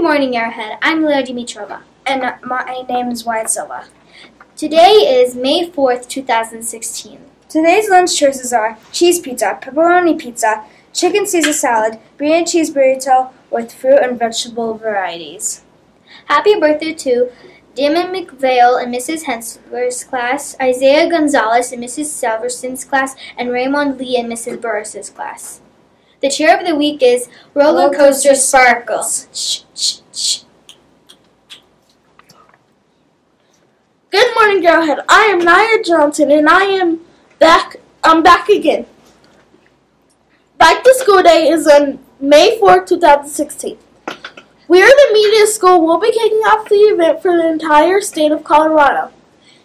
Good morning, Arrowhead. I'm Lila Dimitrova. And my name is Wyatt Silva. Today is May 4th, 2016. Today's lunch choices are cheese pizza, pepperoni pizza, chicken Caesar salad, and cheese burrito with fruit and vegetable varieties. Happy birthday to Damon McVale in Mrs. Hensler's class, Isaiah Gonzalez in Mrs. Salverson's class, and Raymond Lee in Mrs. Burris's class. The cheer of the week is Roller Coaster Sparkles. Shh, shh, shh. Good morning, Arrowhead. I am Nia Johnson, and I am back. I'm back again. Bike to School Day is on May 4, 2016. We are the media school. We'll be kicking off the event for the entire state of Colorado.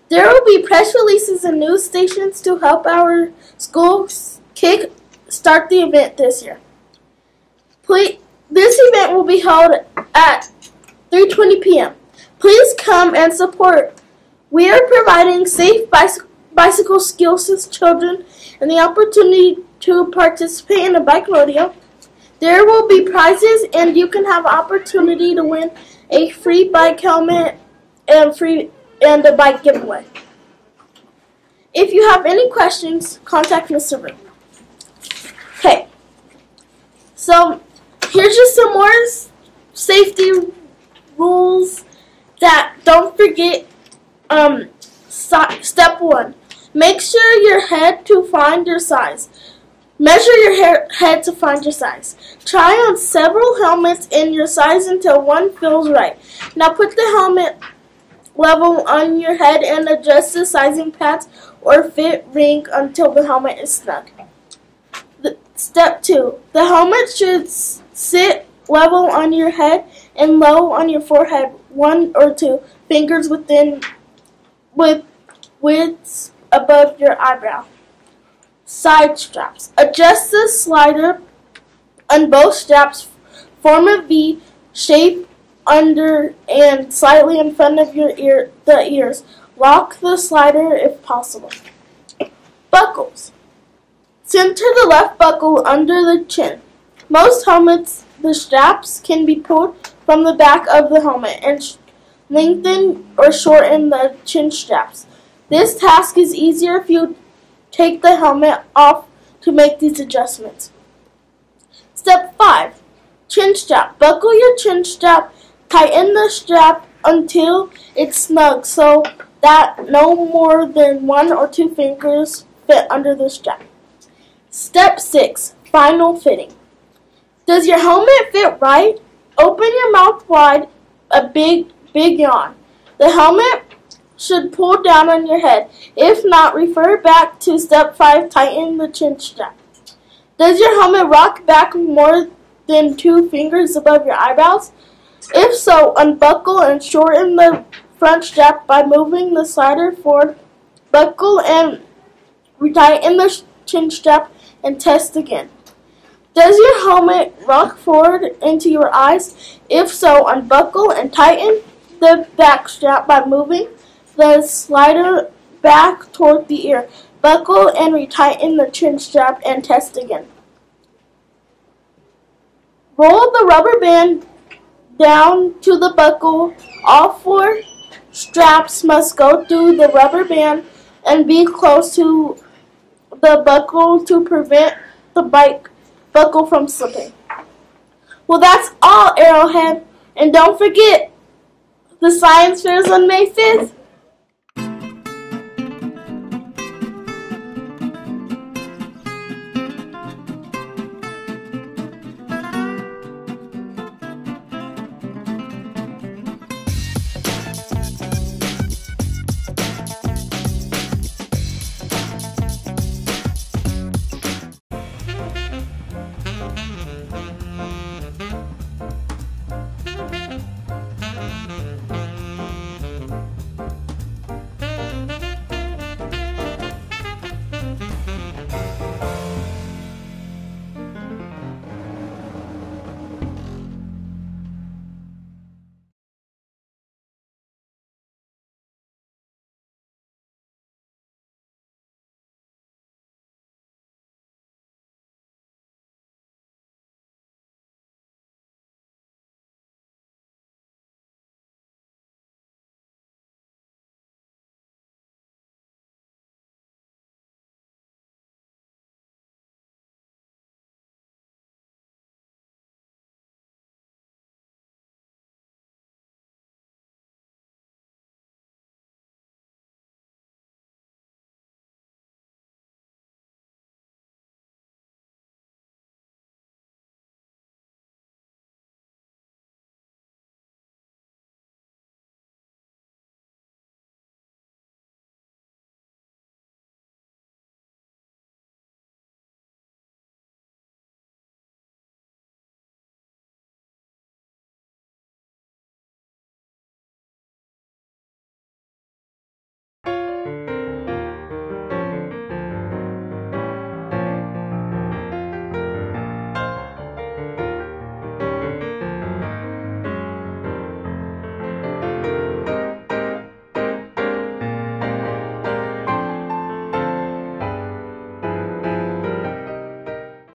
There will be press releases and news stations to help our schools kick start the event this year. Please, this event will be held at 3:20 p.m. Please come and support. We are providing safe bicycle skills to children and the opportunity to participate in a bike rodeo. There will be prizes and you can have opportunity to win a free bike helmet and free and a bike giveaway. If you have any questions, contact Mr. Room. So here's just some more safety rules that don't forget um, step one Make sure your head to find your size. Measure your head to find your size. Try on several helmets in your size until one feels right. Now put the helmet level on your head and adjust the sizing pads or fit ring until the helmet is snug. Step 2. The helmet should sit level on your head and low on your forehead, one or two fingers within with widths above your eyebrow. Side straps. Adjust the slider on both straps. Form a V shape under and slightly in front of your ear, the ears. Lock the slider if possible. Buckles. Center the left buckle under the chin. Most helmets, the straps can be pulled from the back of the helmet and lengthen or shorten the chin straps. This task is easier if you take the helmet off to make these adjustments. Step 5. Chin strap. Buckle your chin strap. Tighten the strap until it's snug so that no more than one or two fingers fit under the strap. Step 6. Final fitting. Does your helmet fit right? Open your mouth wide, a big, big yawn. The helmet should pull down on your head. If not, refer back to step 5, tighten the chin strap. Does your helmet rock back more than two fingers above your eyebrows? If so, unbuckle and shorten the front strap by moving the slider forward. Buckle and retighten the chin strap and test again. Does your helmet rock forward into your eyes? If so, unbuckle and tighten the back strap by moving the slider back toward the ear. Buckle and retighten the chin strap and test again. Roll the rubber band down to the buckle. All four straps must go through the rubber band and be close to the buckle to prevent the bike buckle from slipping. Well, that's all, Arrowhead. And don't forget, the science fair is on May 5th.